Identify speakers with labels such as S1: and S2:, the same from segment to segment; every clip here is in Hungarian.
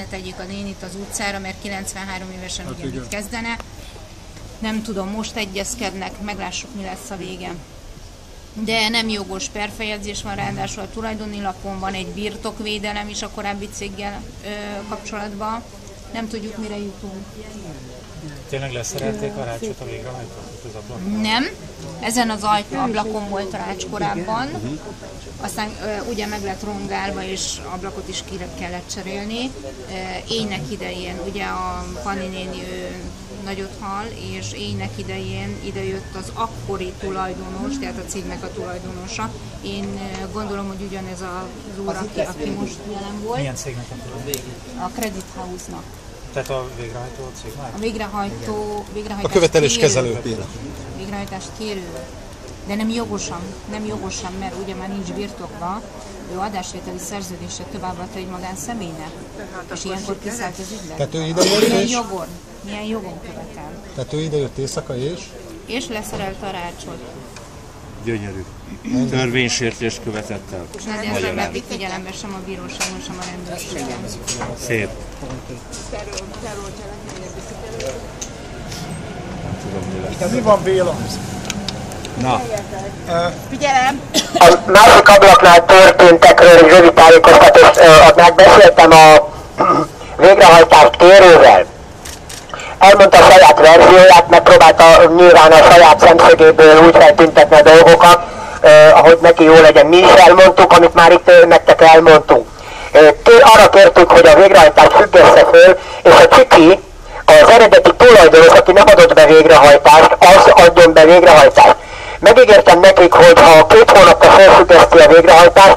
S1: ne tegyék a nénit az utcára, mert 93 évesen
S2: Hát
S1: mit kezdene. Nem tudom, most egyezkednek, meglássuk mi lesz a vége. De nem jogos perfejezés van, ráadásul a tulajdoni lapon van egy birtokvédelem is a korábbi céggel ö, kapcsolatban. Nem tudjuk, mire jutunk.
S3: Tényleg leszerelték a rácsot a végrehajtót az ablakon?
S1: Nem, ezen az ablakon volt rács korábban, aztán ugye meg lett rongálva, és ablakot is ki kellett cserélni. Ö, Éjnek idején, ugye a Pani néni ő nagyot hal, és éjnek idején idejött az akkori tulajdonos, tehát a cégnek a tulajdonosa. Én gondolom, hogy ugyanez az úr, aki, aki most jelen volt,
S3: Milyen cégnek a tulaj?
S1: a Credit House-nak.
S3: Tehát a végrehajtó cég már?
S1: A végrehajtó, végrehajtás
S4: A követelés
S1: kérő-
S4: kezelő.
S1: végrehajtást kérő, de nem jogosan, nem jogosan, mert ugye már nincs birtokba, ő adásvételi szerződése továbbadta egy magánszemélynek, és ilyenkor kiszállt az ügylet.
S4: Tehát ő ide jött
S1: Milyen
S4: és-
S1: jogon? Milyen jogon követel?
S4: Tehát ő ide jött éjszaka és
S1: És leszerelte a rácsot.
S5: Gyönyörű. Törvénysértést követett el.
S1: És ezt nem vették figyelembe sem a bíróságon, sem a rendőrségen.
S5: Szép.
S2: Mi van Béla?
S5: Na,
S6: A másik ablaknál történtekről egy rövid tájékoztatást adnák. Beszéltem a végrehajtást kérővel. Elmondta a saját verzióját, megpróbálta nyilván a saját szemszögéből úgy feltüntetni a dolgokat, ö, ahogy neki jó legyen. Mi is elmondtuk, amit már itt nektek elmondtunk. Kér, arra kértük, hogy a végrehajtást függesse föl, és a Csiki, az eredeti tulajdonos, aki nem adott be végrehajtást, az adjon be végrehajtást. Megígértem nekik, hogy ha két hónapra felfüggeszti a végrehajtást,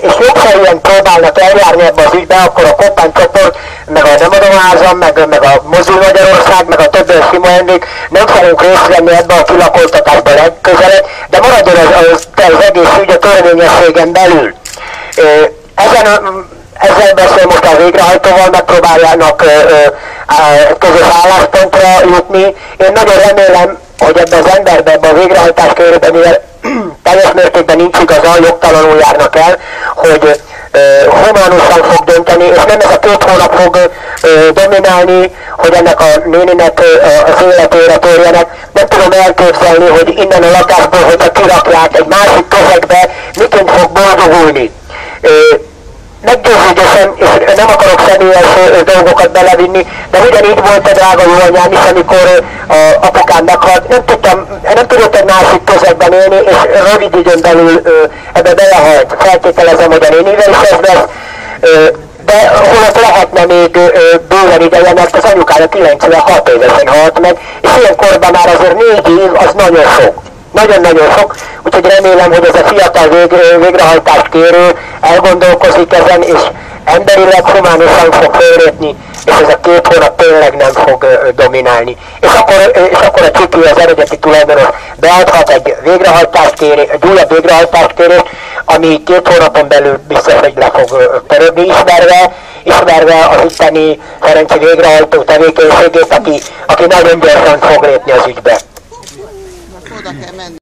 S6: és jogszerűen próbálnak eljárni ebbe az ügybe, akkor a Koppány csoport, meg a Nem adom házam, meg, meg a Mozul Magyarország, meg a többi sima vendég nem fogunk részt venni ebbe a kilakoltatásba legközelebb, de maradjon az, az, az egész ügy a törvényességen belül. Ezen, ö, ezzel beszél most a végrehajtóval, megpróbáljának ö, ö, közös álláspontra jutni. Én nagyon remélem, hogy ebben az emberben, ebben a végrehajtás körében, mivel teljes mértékben nincs igaza, jogtalanul járnak el, hogy humánusan fog dönteni, és nem ez a két hónap fog dominálni, hogy ennek a néninek az életére törjenek. Nem tudom elképzelni, hogy innen a lakásból, hogyha kirakják egy másik közegbe, miként fog boldogulni. Meggyőződésem, és nem akarok személyes dolgokat belevinni, de ugyanígy volt a drága jó anyám is, amikor a apukám meghalt. Nem tudtam, nem tudott egy másik közegben élni, és rövid időn belül ebbe belehalt. Feltételezem, hogy a nénivel is ez lesz. De holott lehetne még bőven ideje, mert az anyukája 96 évesen halt meg, és ilyen korban már azért négy év az nagyon sok. Nagyon-nagyon sok, úgyhogy remélem, hogy ez a fiatal vég, végrehajtást kérő elgondolkozik ezen, és emberileg humánusan fog fölépni, és ez a két hónap tényleg nem fog dominálni. És akkor, és akkor a Csiki, az eredeti tulajdonos beadhat egy végrehajtást kéré, egy újabb végrehajtást kérést, ami két hónapon belül biztos, hogy le fog ö, törődni, ismerve, ismerve az itteni Ferenci végrehajtó tevékenységét, aki, aki nagyon gyorsan fog lépni az ügybe.
S7: Oda kell menni.